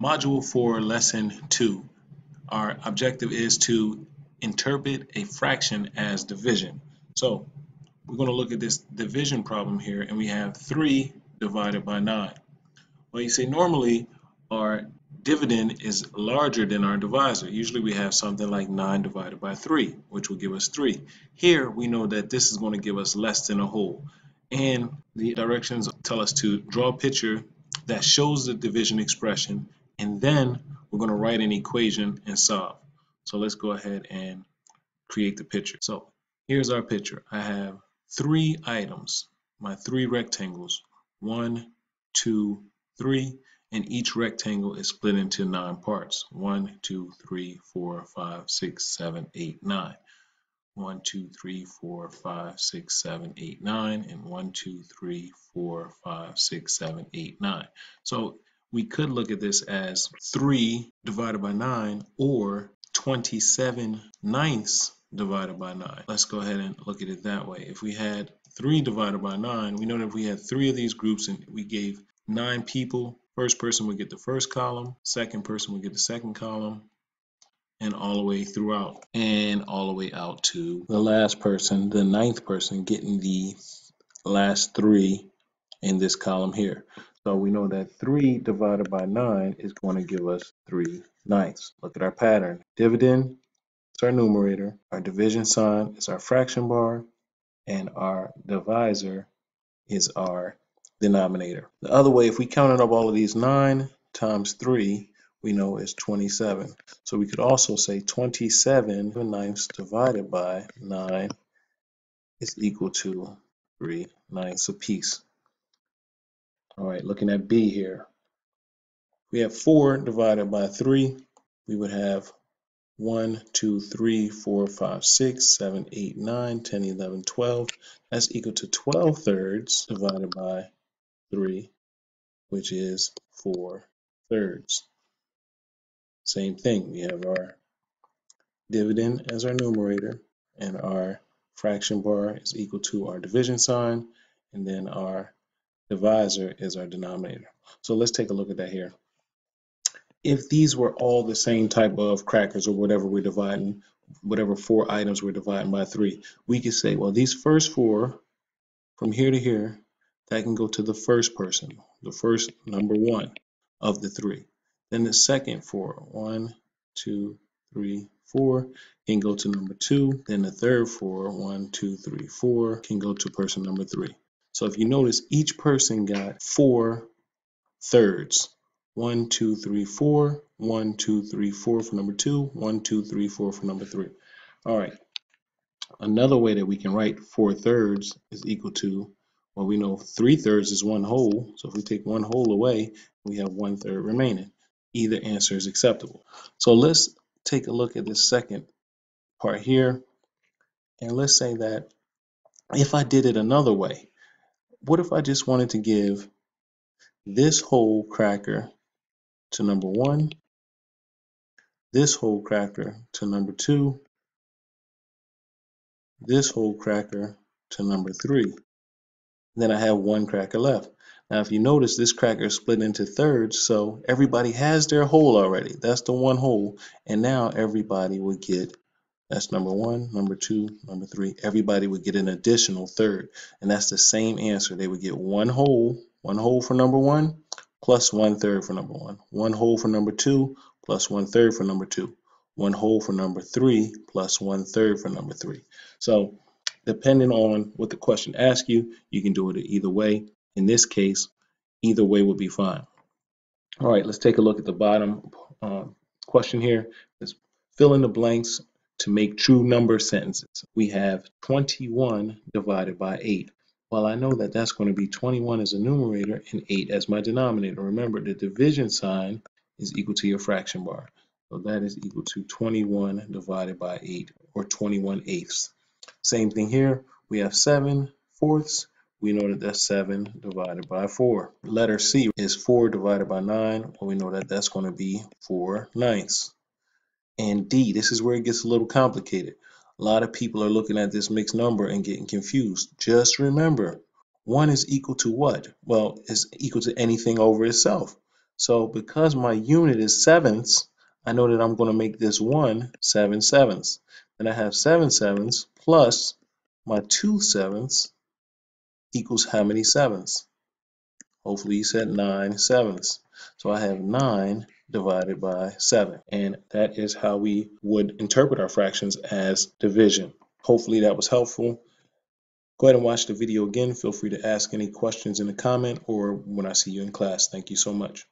Module 4, Lesson 2. Our objective is to interpret a fraction as division. So we're going to look at this division problem here, and we have 3 divided by 9. Well, you say normally our dividend is larger than our divisor. Usually we have something like 9 divided by 3, which will give us 3. Here we know that this is going to give us less than a whole. And the directions tell us to draw a picture that shows the division expression and then we're going to write an equation and solve. So let's go ahead and create the picture. So here's our picture. I have three items, my three rectangles, one, two, three, and each rectangle is split into nine parts. One, two, three, four, five, six, seven, eight, nine. One, two, three, four, five, six, seven, eight, nine, and one, two, three, four, five, six, seven, eight, nine. So we could look at this as 3 divided by 9 or 27 ninths divided by 9. Let's go ahead and look at it that way. If we had 3 divided by 9, we know that if we had three of these groups and we gave 9 people, first person would get the first column, second person would get the second column, and all the way throughout, and all the way out to the last person, the ninth person, getting the last three in this column here. So we know that 3 divided by 9 is going to give us 3 ninths. Look at our pattern. Dividend is our numerator, our division sign is our fraction bar, and our divisor is our denominator. The other way, if we counted up all of these, 9 times 3, we know is 27. So we could also say 27 ninths divided by 9 is equal to 3 ninths apiece. All right, looking at B here. We have 4 divided by 3. We would have 1, 2, 3, 4, 5, 6, 7, 8, 9, 10, 11, 12. That's equal to 12 thirds divided by 3, which is 4 thirds. Same thing, we have our dividend as our numerator and our fraction bar is equal to our division sign and then our divisor is our denominator. So let's take a look at that here. If these were all the same type of crackers or whatever we're dividing, whatever four items we're dividing by three, we could say, well, these first four from here to here, that can go to the first person, the first number one of the three. Then the second four, one, two, three, four, can go to number two. Then the third four, one, two, three, four, can go to person number three. So if you notice, each person got four thirds. One, two, three, four. One, two, three, four for number two. One, two, three, four for number three. All right. Another way that we can write four thirds is equal to, well, we know three thirds is one whole. So if we take one whole away, we have one third remaining. Either answer is acceptable. So let's take a look at this second part here. And let's say that if I did it another way, what if I just wanted to give this whole cracker to number one, this whole cracker to number two, this whole cracker to number three. Then I have one cracker left. Now, if you notice, this cracker is split into thirds, so everybody has their whole already. That's the one whole, and now everybody would get that's number one, number two, number three. Everybody would get an additional third. And that's the same answer. They would get one whole, one whole for number one, plus one third for number one. One whole for number two, plus one third for number two. One whole for number three, plus one third for number three. So depending on what the question asks you, you can do it either way. In this case, either way would be fine. All right, let's take a look at the bottom uh, question here. Let's fill in the blanks to make true number sentences, we have 21 divided by 8. Well, I know that that's going to be 21 as a numerator and 8 as my denominator. Remember, the division sign is equal to your fraction bar. So that is equal to 21 divided by 8, or 21 eighths. Same thing here. We have 7 fourths. We know that that's 7 divided by 4. Letter C is 4 divided by 9. Well, we know that that's going to be 4 ninths and D. This is where it gets a little complicated. A lot of people are looking at this mixed number and getting confused. Just remember, 1 is equal to what? Well, it's equal to anything over itself. So because my unit is sevenths, I know that I'm going to make this one seven sevenths. Then I have seven sevenths plus my two sevenths equals how many sevenths? Hopefully you said nine sevenths. So I have nine divided by seven. And that is how we would interpret our fractions as division. Hopefully that was helpful. Go ahead and watch the video again. Feel free to ask any questions in the comment or when I see you in class. Thank you so much.